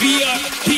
be a.